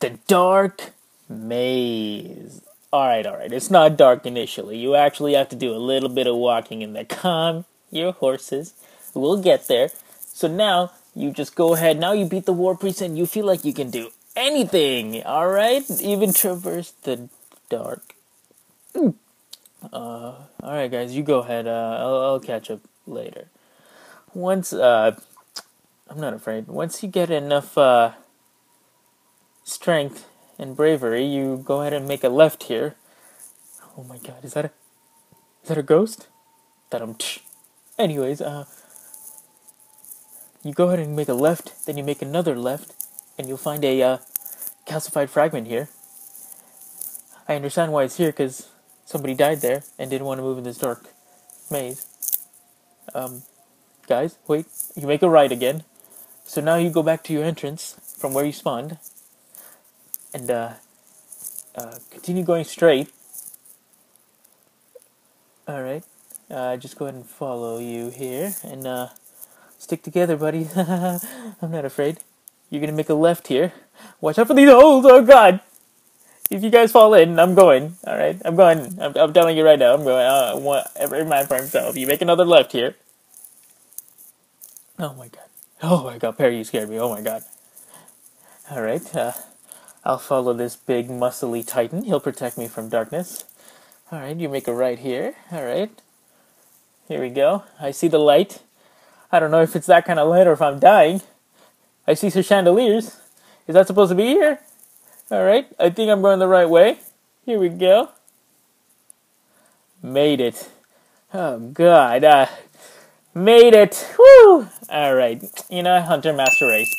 The Dark Maze. Alright, alright. It's not dark initially. You actually have to do a little bit of walking in there. Calm your horses. We'll get there. So now you just go ahead. Now you beat the Warpriest and you feel like you can do anything. Alright? Even traverse the dark. Uh, alright, guys. You go ahead. Uh, I'll, I'll catch up later. Once, uh, I'm not afraid. Once you get enough, uh, strength and bravery, you go ahead and make a left here. Oh my god, is that a is that a ghost? That I'm. Anyways, uh, you go ahead and make a left, then you make another left, and you'll find a uh, calcified fragment here. I understand why it's here, because somebody died there and didn't want to move in this dark maze. Um, guys, wait, you make a right again. So now you go back to your entrance from where you spawned, and uh, uh, continue going straight. All right, uh, just go ahead and follow you here, and uh, stick together, buddy. I'm not afraid. You're gonna make a left here. Watch out for these holes. Oh God! If you guys fall in, I'm going. All right, I'm going. I'm, I'm telling you right now. I'm going. Uh, one, every man for himself. You make another left here. Oh my God! Oh my God, Perry, you scared me. Oh my God! All right. Uh, I'll follow this big muscly titan. He'll protect me from darkness. Alright, you make a right here. Alright. Here we go. I see the light. I don't know if it's that kind of light or if I'm dying. I see some chandeliers. Is that supposed to be here? Alright, I think I'm going the right way. Here we go. Made it. Oh god. Uh, made it. Woo! Alright. You know, Hunter Master Race.